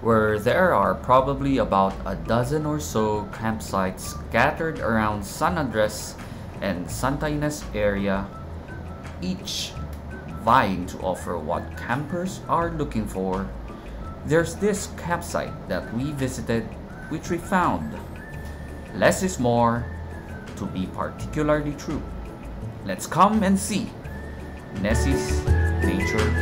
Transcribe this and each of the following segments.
where there are probably about a dozen or so campsites scattered around San Andres and Santa Ines area, each vying to offer what campers are looking for. There's this campsite that we visited which we found less is more to be particularly true. Let's come and see Nessie's Nature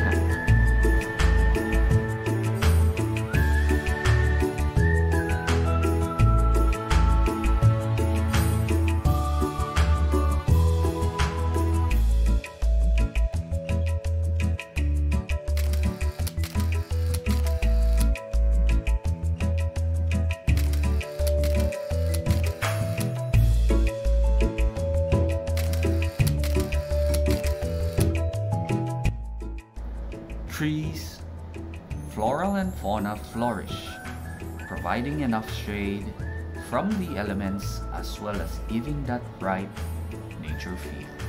Trees, floral and fauna flourish, providing enough shade from the elements as well as giving that bright nature feel.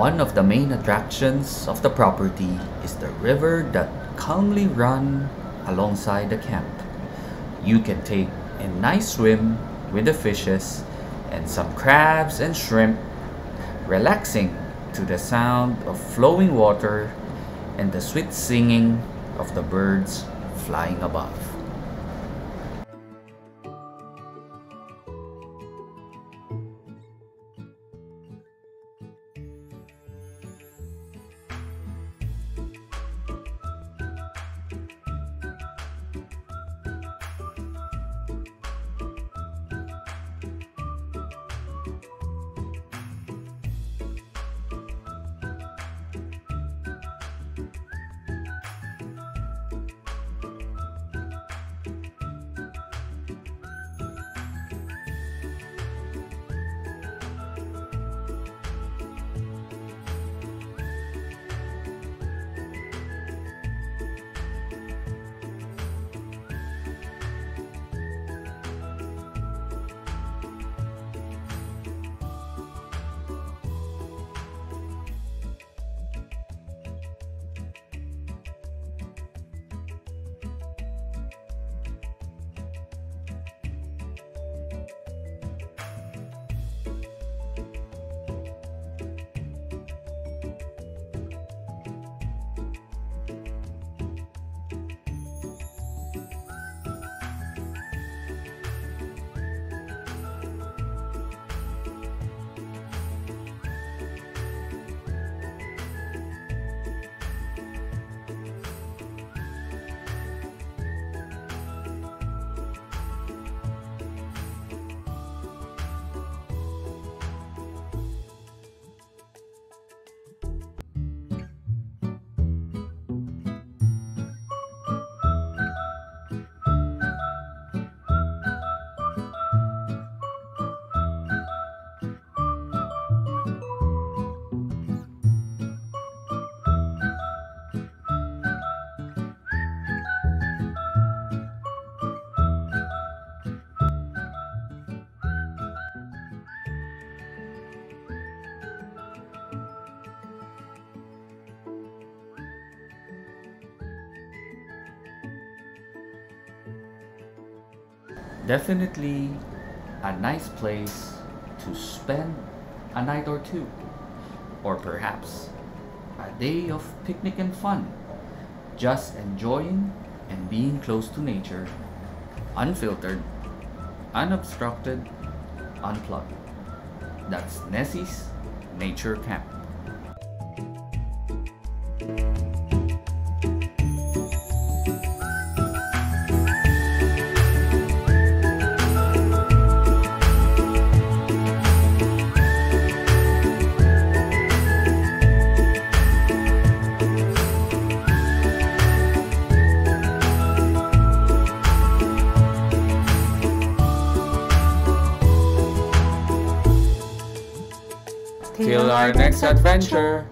One of the main attractions of the property is the river that calmly run alongside the camp. You can take a nice swim with the fishes and some crabs and shrimp, relaxing to the sound of flowing water and the sweet singing of the birds flying above. Definitely a nice place to spend a night or two, or perhaps a day of picnic and fun, just enjoying and being close to nature, unfiltered, unobstructed, unplugged. That's Nessie's Nature Camp. Till our next adventure.